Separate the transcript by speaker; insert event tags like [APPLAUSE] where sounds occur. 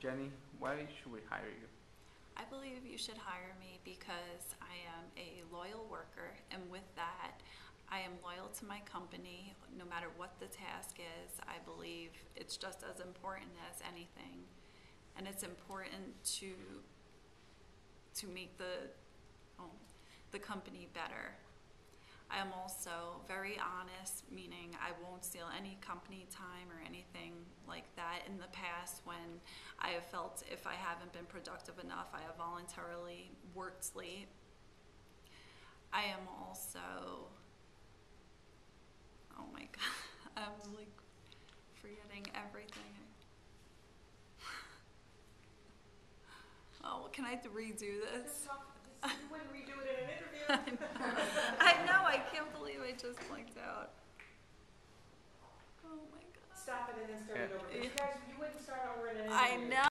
Speaker 1: Jenny, why should we hire you?
Speaker 2: I believe you should hire me because I am a loyal worker, and with that, I am loyal to my company. No matter what the task is, I believe it's just as important as anything, and it's important to to make the um, the company better. I am also very honest, meaning I won't steal any company time or anything that. In the past, when I have felt if I haven't been productive enough, I have voluntarily worked late. I am also, oh my [LAUGHS] god, I'm like forgetting everything. [LAUGHS] Oh, can I redo this?
Speaker 3: Just talk, just, you wouldn't redo it in an interview.
Speaker 2: I know, I can't believe I just blanked out. Oh my god.
Speaker 3: Stop it and then start it over. You guys, you wouldn't start over in an interview.
Speaker 2: I know.